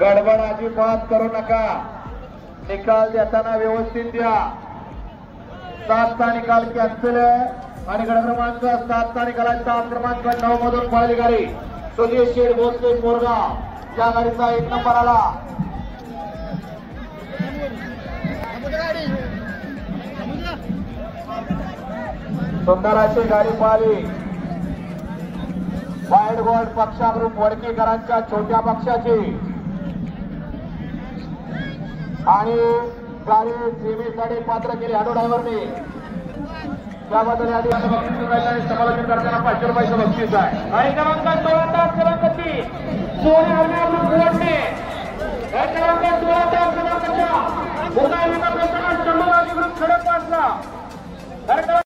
गडबड अजिबात करू नका. निकाल देताना व्यवस्थित द्या. सातचा निकाल कॅन्सल आहे. आणि गड क्रमांक सातचा निकालाचा क्रमांक नऊ मधून पळाली गाडी सुधीर शेठ भोसले मोरगाव या गाडीचा एक नंबर आला. सुंदराची गाडी पाहिली. वाईट गोल्ड पक्षा ग्रुप वडकेकरांच्या छोट्या पक्षाची. आणि गाडी सेवेसाठी पात्र केली ऑटो ड्रायव्हरने. त्याबद्दल या ठिकाणी बक्षीस मिळालं आणि समालोचन करताना पाचशे रुपयाचं बक्षीस आहे. आणि क्रमांक सोळा तास क्रमांक तीन सोने हरण्यावर कोवडणे क्रमांक सोळा तास क्रमांक चार पुन्हा एका शंभर अधिकृत खडक वाचला